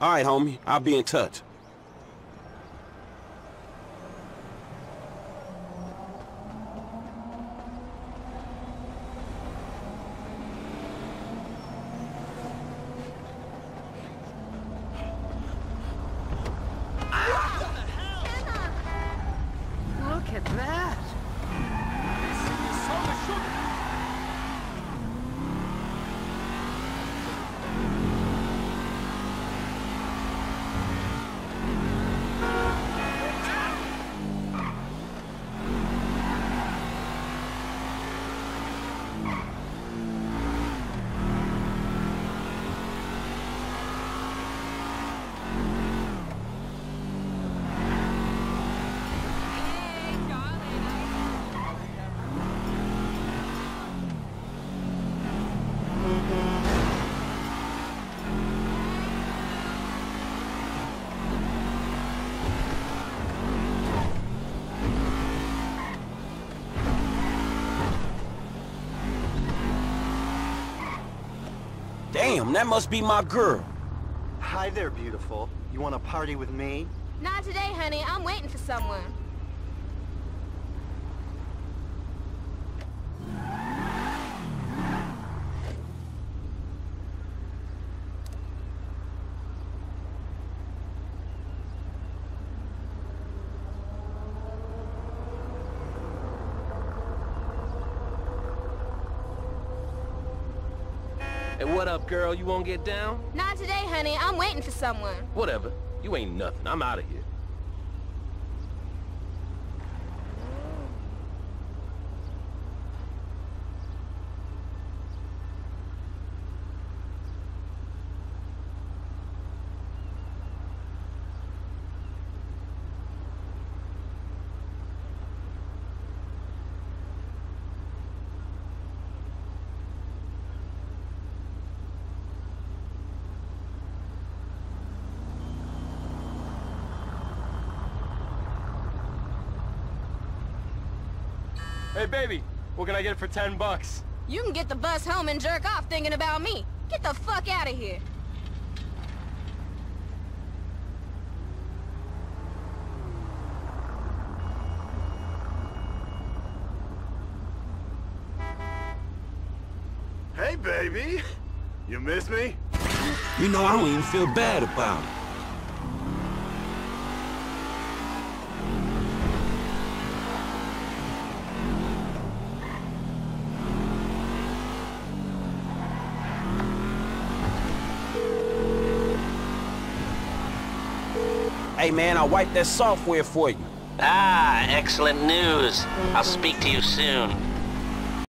All right, homie. I'll be in touch. Look at that. Damn, that must be my girl. Hi there, beautiful. You want to party with me? Not today, honey. I'm waiting for someone. Hey, what up, girl? You won't get down? Not today, honey. I'm waiting for someone. Whatever. You ain't nothing. I'm out of here. Hey, baby, what can I get for 10 bucks? You can get the bus home and jerk off thinking about me. Get the fuck out of here. Hey, baby. You miss me? You know, I don't even feel bad about it. Hey, man, I wiped that software for you. ah, excellent news. I'll speak to you soon.